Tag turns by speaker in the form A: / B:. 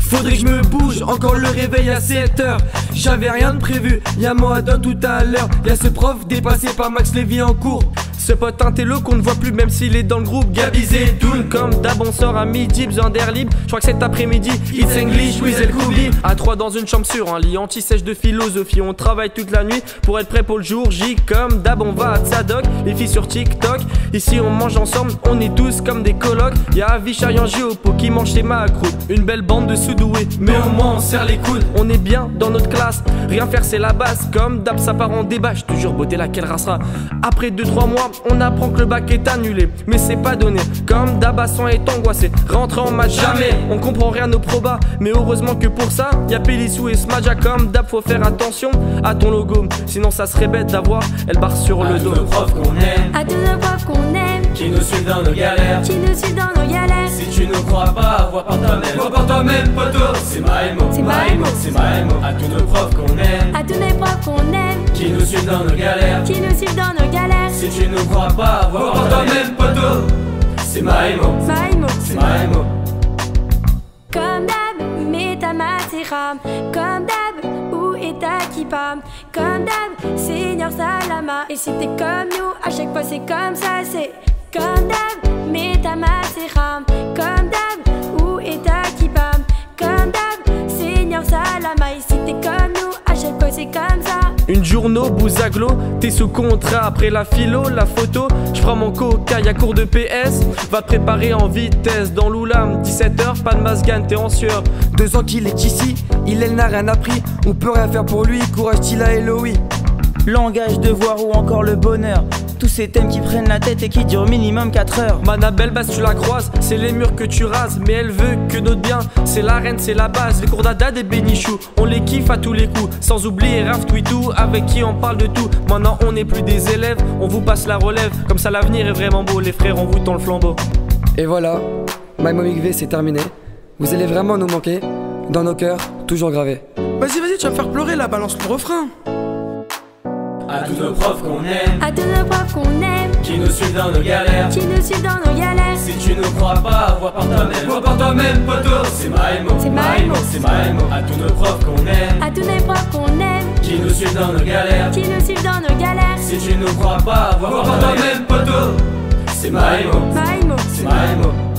A: Faudrait que je me bouge, encore le réveil à 7h J'avais rien de prévu, y'a moi dans tout à l'heure. Y'a ce prof dépassé par Max Lévy en cours ce pote télo qu'on ne voit plus même s'il est dans le groupe. Gabizé Doun comme d'hab on sort à midi besoin d'air libre. Je crois que cet après-midi It's English with El Koubi À trois dans une chambre sur un lit anti-sèche de philosophie. On travaille toute la nuit pour être prêt pour le jour J. Comme d'hab on va à Tzadok Les filles sur TikTok. Ici on mange ensemble on est tous comme des colocs. Y'a Avishai en Géopo qui mange ses macros Une belle bande de sous-doués Mais au moins on serre les coudes. On est bien dans notre classe Rien faire c'est la base. Comme d'hab ça part en débat. Toujours beauté laquelle racera Après 2-3 mois on apprend que le bac est annulé, mais c'est pas donné. Comme Dabasson est angoissé, rentre en match jamais. On comprend rien aux probas, mais heureusement que pour ça, y a Pélissou et Smadja comme Dab. Faut faire attention à ton logo, sinon ça serait bête d'avoir elle barre sur le dos.
B: À tous nos profs qu'on aime,
C: à tous nos profs qu'on aime,
B: qui nous suivent dans nos galères,
C: qui nous suivent dans nos galères.
B: Si tu ne crois pas, vois par toi-même, vois par toi-même, poteau. C'est Maïmo,
C: c'est Maïmo,
B: c'est Maïmo. À tous nos profs qu'on aime,
C: à tous nos profs qu'on aime,
B: qui nous suivent dans nos galères,
C: qui nous suivent dans nos galères.
B: Si tu ne crois pas, vois par toi-même, poteau. C'est Maïmo,
C: Maïmo,
B: c'est Maïmo.
C: Comme d'hab, mets ta. Comme d'hab, où est ta kippa Comme d'hab, Seigneur Salama. Et si t'es comme nous, à chaque fois c'est comme ça, c'est comme d'hab, mets ta.
A: Une journaux, bouzaglo, t'es sous contrat après la philo, la photo. Je mon coca, y'a cours de PS. Va préparer en vitesse dans l'oulam. 17h, pas de masgan, t'es en sueur.
D: Deux ans qu'il est ici, il elle n'a rien appris. On peut rien faire pour lui, courage Tila et Loï.
E: Langage, devoir ou encore le bonheur. Tous ces thèmes qui prennent la tête et qui durent minimum 4 heures.
A: Manabelle basse, tu la croises, c'est les murs que tu rases. Mais elle veut que notre bien, c'est la reine, c'est la base. Les cours d'Ada des bénichous, on les kiffe à tous les coups. Sans oublier Raph Twitou, avec qui on parle de tout. Maintenant on n'est plus des élèves, on vous passe la relève. Comme ça l'avenir est vraiment beau, les frères on vous tend le flambeau.
D: Et voilà, My Mommy V c'est terminé. Vous allez vraiment nous manquer, dans nos cœurs, toujours gravés.
F: Vas-y, vas-y, tu vas me faire pleurer là, balance le refrain.
B: À tous nos profs qu'on aime,
C: à tous nos profs qu'on aime,
B: qui nous suivent dans nos galères,
C: qui nous suivent dans nos galères.
B: Si tu ne crois pas, vois par toi-même, vois par toi-même, poteau. C'est Maïmo,
C: c'est Maïmo,
B: c'est Maïmo. À tous nos profs qu'on aime,
C: à tous nos profs qu'on aime,
B: qui nous suivent dans nos galères,
C: qui nous suivent dans nos galères.
B: Si tu ne crois pas, vois par toi-même, poteau. C'est Maïmo,
C: Maïmo,
B: c'est Maïmo.